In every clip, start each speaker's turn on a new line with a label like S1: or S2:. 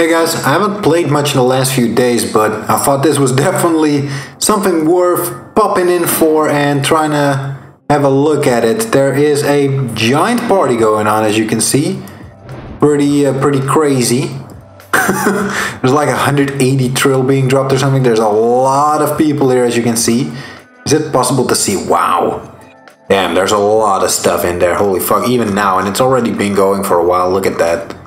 S1: Hey guys, I haven't played much in the last few days, but I thought this was definitely something worth popping in for and trying to have a look at it. There is a giant party going on, as you can see. Pretty, uh, pretty crazy. There's like 180 trill being dropped or something. There's a lot of people here, as you can see. Is it possible to see? Wow. Damn, there's a lot of stuff in there. Holy fuck, even now, and it's already been going for a while. Look at that.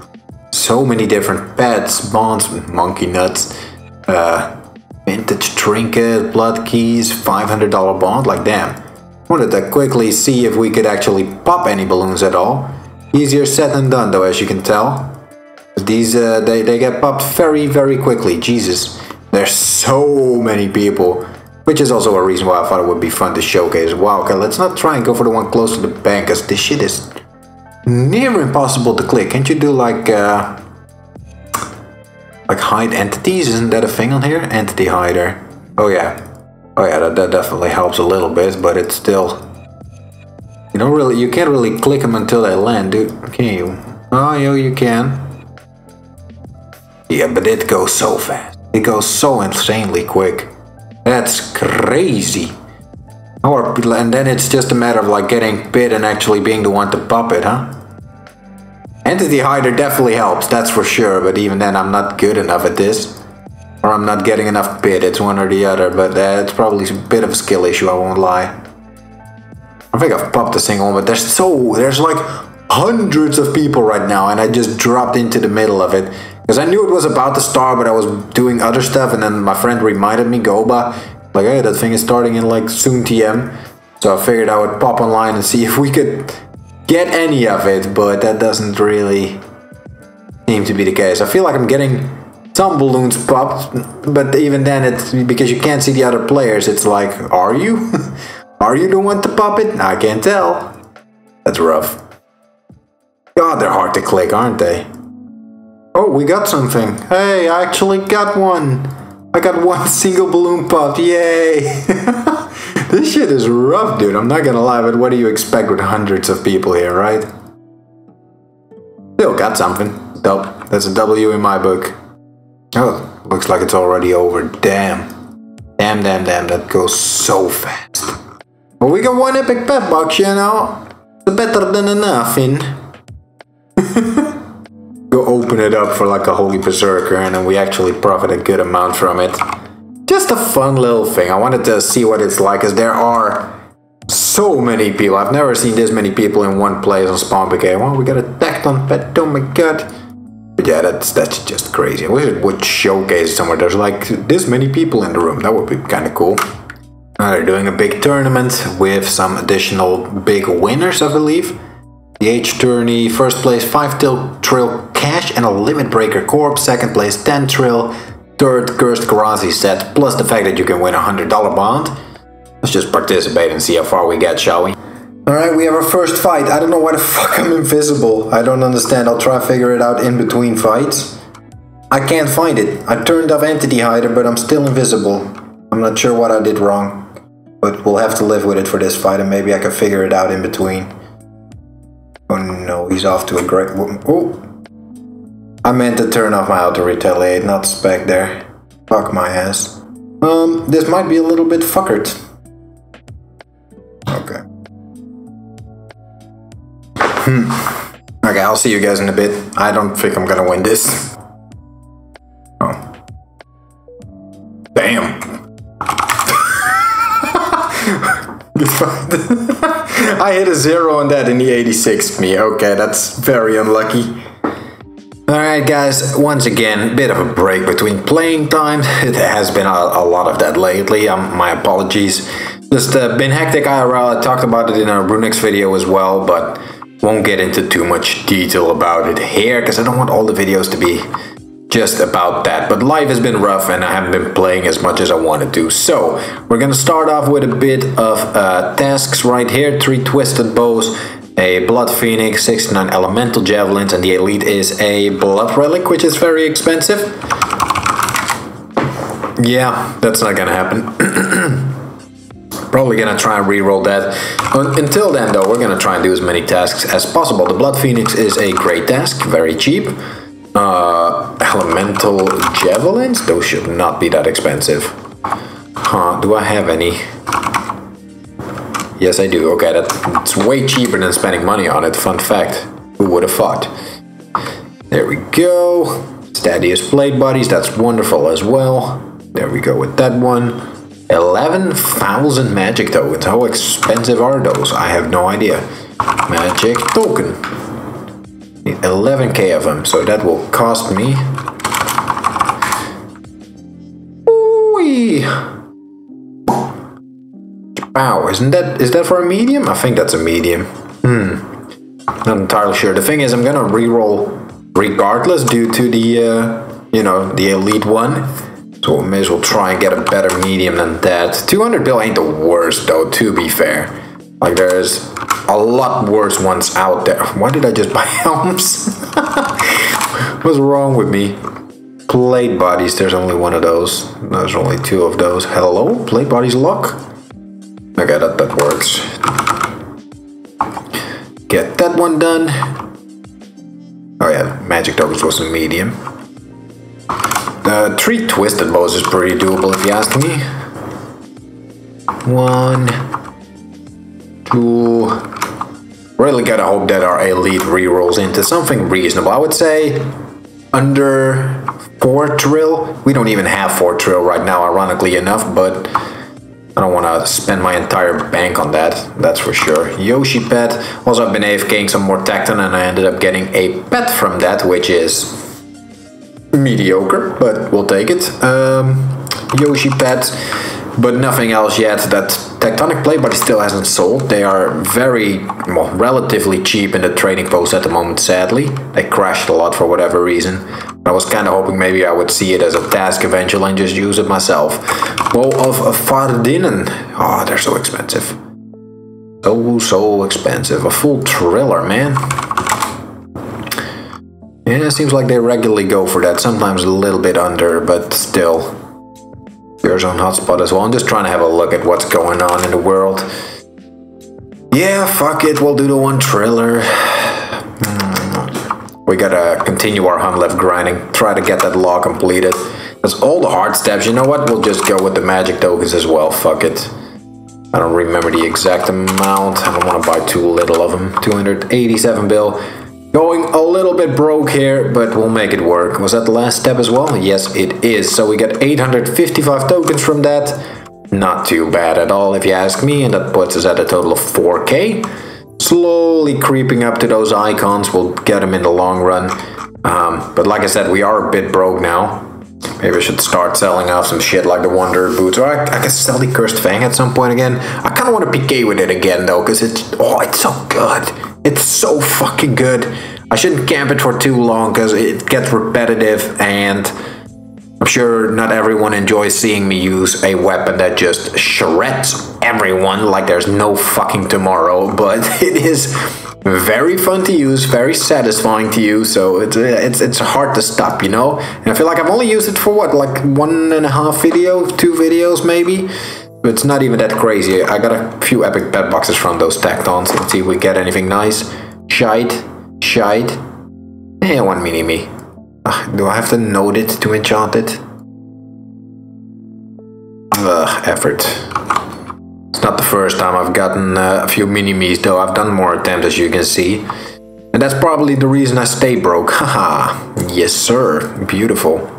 S1: So many different pets, bonds, monkey nuts, uh, vintage trinket, blood keys, $500 bond. Like, damn. Wanted to quickly see if we could actually pop any balloons at all. Easier said than done, though, as you can tell. These, uh, they, they get popped very, very quickly. Jesus. There's so many people. Which is also a reason why I thought it would be fun to showcase. Wow, okay, let's not try and go for the one close to the bank, because this shit is near impossible to click. Can't you do like, uh, like hide entities? Isn't that a thing on here? Entity hider. Oh yeah. Oh yeah, that, that definitely helps a little bit, but it's still... You don't really, you can't really click them until they land, dude. Can you? Oh, yeah, you can. Yeah, but it goes so fast. It goes so insanely quick. That's crazy. Or, and then it's just a matter of like getting bit and actually being the one to pop it, huh? Entity Hider definitely helps, that's for sure, but even then I'm not good enough at this. Or I'm not getting enough bit, it's one or the other, but uh, it's probably a bit of a skill issue, I won't lie. I think I've popped a single one, but there's so, there's like hundreds of people right now and I just dropped into the middle of it. Because I knew it was about to start, but I was doing other stuff, and then my friend reminded me, Goba, like, hey, that thing is starting in like soon TM. So I figured I would pop online and see if we could get any of it, but that doesn't really seem to be the case. I feel like I'm getting some balloons popped, but even then, it's because you can't see the other players. It's like, are you? are you the one to pop it? I can't tell. That's rough. God, they're hard to click, aren't they? Oh, we got something. Hey, I actually got one. I got one single balloon popped. Yay! this shit is rough, dude. I'm not gonna lie, but what do you expect with hundreds of people here, right? Still got something. Dope. That's a W in my book. Oh, looks like it's already over. Damn. Damn, damn, damn. That goes so fast. Well, we got one epic pet box, you know? It's better than enough, in. go open it up for like a holy berserker and then we actually profit a good amount from it. Just a fun little thing. I wanted to see what it's like as there are so many people. I've never seen this many people in one place on Spawn PK. Well, we got attacked on pet. Oh my god. But yeah, that's that's just crazy. I wish it would showcase somewhere. There's like this many people in the room. That would be kind of cool. Now they're doing a big tournament with some additional big winners, I believe. The H tourney, first place 5 till trill cash and a limit breaker corp, second place 10 trill, third cursed Karazi set, plus the fact that you can win a $100 bond. Let's just participate and see how far we get, shall we? Alright, we have our first fight. I don't know why the fuck I'm invisible. I don't understand. I'll try to figure it out in between fights. I can't find it. I turned off Entity Hider, but I'm still invisible. I'm not sure what I did wrong. But we'll have to live with it for this fight and maybe I can figure it out in between. He's off to a great... Oh! I meant to turn off my auto retaliate, not spec there. Fuck my ass. Um, this might be a little bit fuckered. Okay. Hmm. Okay, I'll see you guys in a bit. I don't think I'm gonna win this. I hit a zero on that in the 86 me. Okay, that's very unlucky. Alright guys, once again, bit of a break between playing time. It has been a, a lot of that lately, um, my apologies. Just uh, been hectic IRL, I talked about it in a Runex video as well, but won't get into too much detail about it here, because I don't want all the videos to be just about that. But life has been rough and I haven't been playing as much as I wanted to. So we're gonna start off with a bit of uh, tasks right here. Three twisted bows, a blood phoenix, 69 elemental javelins, and the elite is a blood relic, which is very expensive. Yeah, that's not gonna happen. Probably gonna try and re-roll that. Until then though, we're gonna try and do as many tasks as possible. The Blood Phoenix is a great task, very cheap. Uh, elemental javelins? Those should not be that expensive. Huh, do I have any? Yes, I do. Okay, that's way cheaper than spending money on it. Fun fact. Who would have thought? There we go. Steadiest blade bodies, that's wonderful as well. There we go with that one. 11,000 magic tokens. How expensive are those? I have no idea. Magic token. 11k of them, so that will cost me. Wow, isn't that is that for a medium? I think that's a medium. Hmm. Not entirely sure. The thing is, I'm gonna re-roll regardless due to the uh, you know the elite one. So I may as well try and get a better medium than that. 200 bill ain't the worst though. To be fair, like there's a lot worse ones out there. Why did I just buy helms? What's wrong with me? Plate bodies. There's only one of those. There's only two of those. Hello, plate bodies luck. Okay, that, that works. Get that one done. Oh yeah, magic tokens was a medium. The three twisted bows is pretty doable if you ask me. One, two. Really gotta hope that our elite rerolls into something reasonable. I would say under four trill. We don't even have four trill right now, ironically enough, but I don't want to spend my entire bank on that, that's for sure. Yoshi pet. Also, I've been AFKing some more Tekton and I ended up getting a pet from that, which is mediocre, but we'll take it. Um, Yoshi pet, but nothing else yet. That Tectonic Plate Body still hasn't sold. They are very, well, relatively cheap in the trading post at the moment, sadly. They crashed a lot for whatever reason. I was kind of hoping maybe I would see it as a task eventually and just use it myself. Bow of Faerdhinen. Oh, ah, they're so expensive. So, so expensive. A full triller, man. Yeah, it seems like they regularly go for that. Sometimes a little bit under, but still. On hotspot as well. I'm just trying to have a look at what's going on in the world. Yeah, fuck it. We'll do the one trailer. Hmm. We gotta continue our hunt left grinding, try to get that law completed. That's all the hard steps. You know what? We'll just go with the magic tokens as well. Fuck it. I don't remember the exact amount. I don't want to buy too little of them. 287 bill. Going a little bit broke here, but we'll make it work. Was that the last step as well? Yes, it is. So we get 855 tokens from that. Not too bad at all, if you ask me, and that puts us at a total of 4k slowly creeping up to those icons. We'll get them in the long run. Um, but like I said, we are a bit broke now. Maybe I should start selling off some shit like the Wonder Boots. Or I, I can sell the Cursed Fang at some point again. I kind of want to PK with it again though, because it's, oh, it's so good. It's so fucking good. I shouldn't camp it for too long because it gets repetitive and I'm sure not everyone enjoys seeing me use a weapon that just shreds everyone like there's no fucking tomorrow, but it is very fun to use, very satisfying to use, so it's it's it's hard to stop, you know. And I feel like I've only used it for what, like one and a half video, two videos maybe. It's not even that crazy. I got a few epic pet boxes from those Tektons. Let's see if we get anything nice. Shite, shite. Eh, one mini me. Ugh, do I have to note it to enchant it? Ugh, effort. It's not the first time I've gotten uh, a few mini-me's though, I've done more attempts as you can see. And that's probably the reason I stay broke, haha. yes sir, beautiful.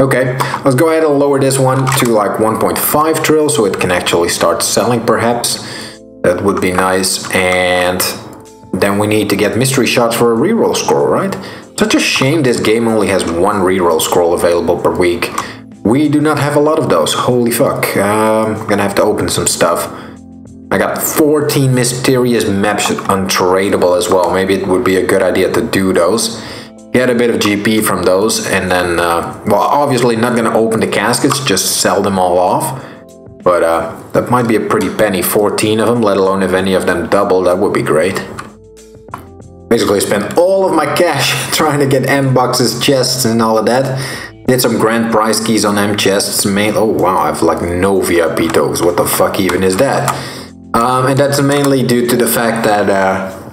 S1: Okay, let's go ahead and lower this one to like 1.5 trill so it can actually start selling perhaps. That would be nice. And then we need to get mystery shots for a reroll scroll, right? Such a shame this game only has one reroll scroll available per week. We do not have a lot of those, holy fuck. Um, I'm gonna have to open some stuff. I got 14 mysterious maps untradeable as well. Maybe it would be a good idea to do those. Get a bit of GP from those and then, uh, well, obviously not gonna open the caskets, just sell them all off. But uh, that might be a pretty penny, 14 of them, let alone if any of them double, that would be great. Basically spent all of my cash trying to get M boxes, chests and all of that. Did some grand prize keys on M chests. Main oh wow, I have like no VIP tokens. What the fuck even is that? Um, and that's mainly due to the fact that uh,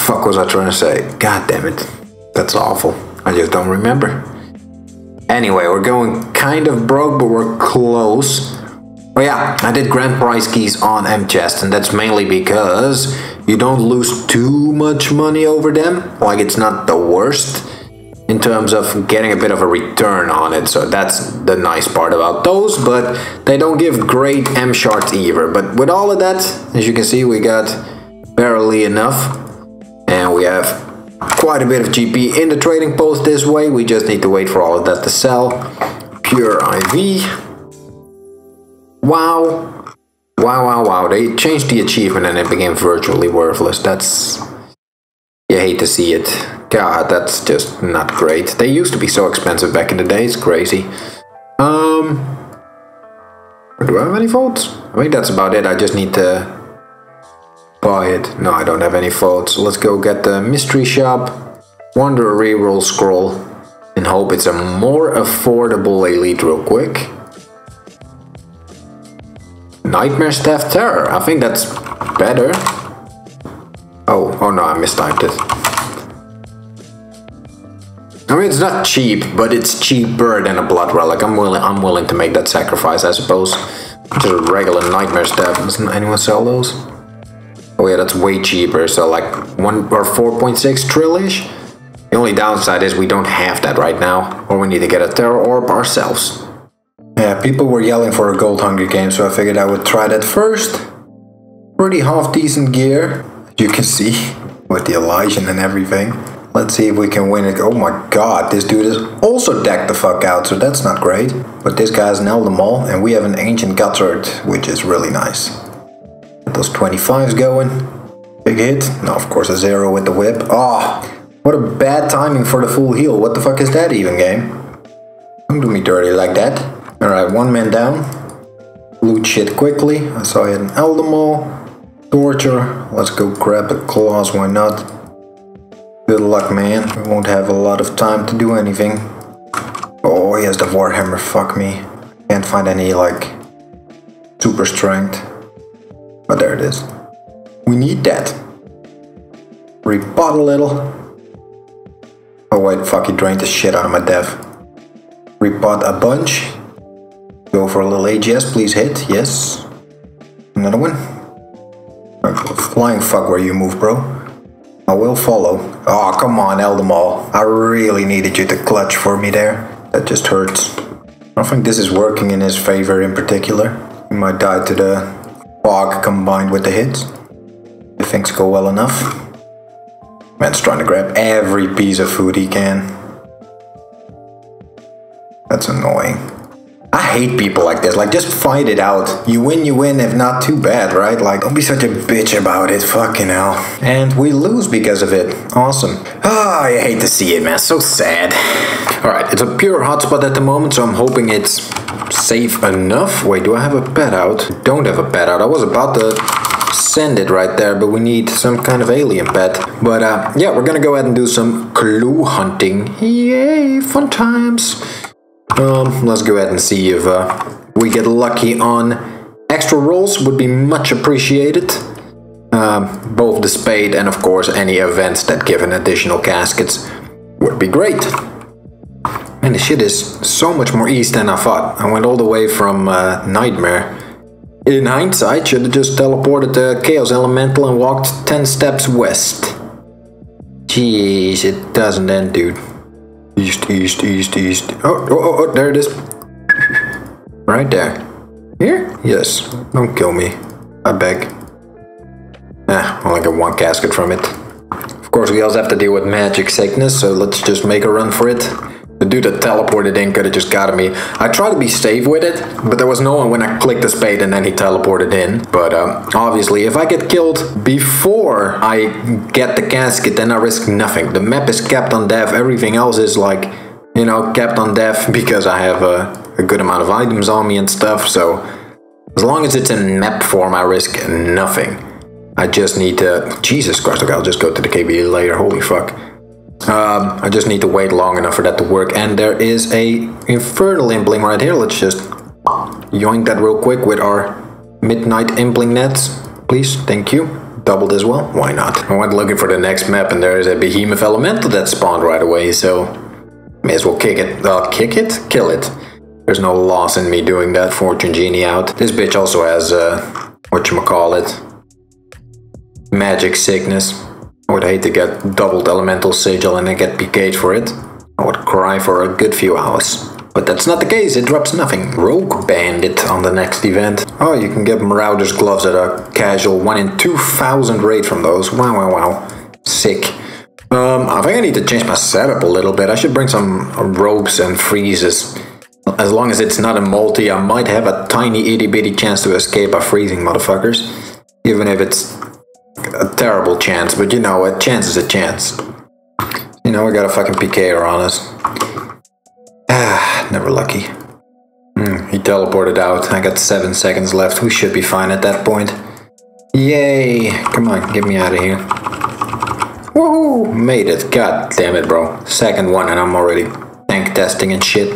S1: fuck was I trying to say? God damn it. That's awful. I just don't remember. Anyway, we're going kind of broke, but we're close. Oh yeah, I did grand prize keys on M chest, and that's mainly because you don't lose too much money over them. Like it's not the worst in terms of getting a bit of a return on it. So that's the nice part about those, but they don't give great M shards either. But with all of that, as you can see, we got barely enough. And we have quite a bit of GP in the trading post this way. We just need to wait for all of that to sell. Pure IV. Wow. Wow, wow, wow. They changed the achievement and it became virtually worthless. That's... You hate to see it. God, that's just not great. They used to be so expensive back in the day, it's crazy. Um, do I have any votes? I think that's about it. I just need to buy it. No, I don't have any votes. Let's go get the mystery shop, wonder reroll scroll, and hope it's a more affordable elite real quick. Nightmare Staff Terror. I think that's better. Oh, oh no, I mistyped it. I mean, it's not cheap, but it's cheaper than a blood relic. I'm willing. I'm willing to make that sacrifice, I suppose. Just a regular nightmare staff. Doesn't anyone sell those? Oh yeah, that's way cheaper. So like one or 4.6 trillish. The only downside is we don't have that right now, or we need to get a terror orb ourselves. Yeah, people were yelling for a gold hunger game, so I figured I would try that first. Pretty half decent gear, as you can see, with the Elysian and everything. Let's see if we can win it. Oh my god, this dude is also decked the fuck out, so that's not great. But this guy guy's an Eldermaul, and we have an Ancient Gutthard, which is really nice. Those 25s going. Big hit. Now, of course a zero with the whip. Oh, what a bad timing for the full heal. What the fuck is that even, game? Don't do me dirty like that. Alright, one man down. Loot shit quickly. I saw an Eldermaul. Torture. Let's go grab the claws, why not? Good luck, man. We won't have a lot of time to do anything. Oh, he has the Warhammer, fuck me. Can't find any, like, super strength. But there it is. We need that. Repot a little. Oh wait, fuck, he drained the shit out of my dev. Repot a bunch. Go for a little AGS, please hit, yes. Another one. Flying fuck where you move, bro. I will follow. Oh, come on, Eldermaul. I really needed you to clutch for me there. That just hurts. I don't think this is working in his favor in particular. He might die to the fog combined with the hits. If things go well enough. Man's trying to grab every piece of food he can. That's annoying. I hate people like this. Like, just fight it out. You win, you win, if not too bad, right? Like, don't be such a bitch about it. Fucking hell. And we lose because of it. Awesome. Ah, oh, I hate to see it, man. So sad. Alright, it's a pure hotspot at the moment, so I'm hoping it's safe enough. Wait, do I have a pet out? Don't have a pet out. I was about to send it right there, but we need some kind of alien pet. But uh, yeah, we're gonna go ahead and do some clue hunting. Yay, fun times. Um, let's go ahead and see if uh, we get lucky on extra rolls would be much appreciated. Um, both the spade and of course any events that give an additional caskets would be great. And the shit is so much more east than I thought. I went all the way from uh, Nightmare. In hindsight, should have just teleported to Chaos Elemental and walked 10 steps west. Jeez, it doesn't end, dude. East, east, east, east. Oh, oh, oh, oh, there it is. Right there. Here? Yes. Don't kill me. I beg. Ah, only get one casket from it. Of course, we also have to deal with magic sickness, so let's just make a run for it. The dude that teleported in could have just got me. I tried to be safe with it, but there was no one when I clicked the spade and then he teleported in. But um, obviously, if I get killed before I get the casket, then I risk nothing. The map is kept on dev, everything else is like, you know, kept on dev because I have a, a good amount of items on me and stuff. So as long as it's in map form, I risk nothing. I just need to... Jesus Christ, okay, I'll just go to the KB later, holy fuck. Um, I just need to wait long enough for that to work. And there is a Infernal Impling right here. Let's just yoink that real quick with our Midnight Impling nets. Please, thank you. doubled as well. Why not? I went looking for the next map and there's a behemoth elemental that spawned right away, so may as well kick it. Uh, kick it? Kill it. There's no loss in me doing that. Fortune Genie out. This bitch also has, uh, whatchamacallit, magic sickness. I would hate to get doubled elemental sigil and then get PK'd for it. I would cry for a good few hours. But that's not the case, it drops nothing. Rogue Bandit on the next event. Oh, you can get Marauder's gloves at a casual 1 in 2000 rate from those. Wow, wow, wow. Sick. Um, I think I need to change my setup a little bit. I should bring some ropes and freezes. As long as it's not a multi, I might have a tiny itty bitty chance to escape by freezing motherfuckers. Even if it's a terrible chance, but you know, a chance is a chance. You know, we got a fucking PKer on us. Ah, never lucky. Hmm, he teleported out. I got seven seconds left. We should be fine at that point. Yay! Come on, get me out of here. Woohoo! Made it. God damn it, bro. Second one and I'm already tank testing and shit.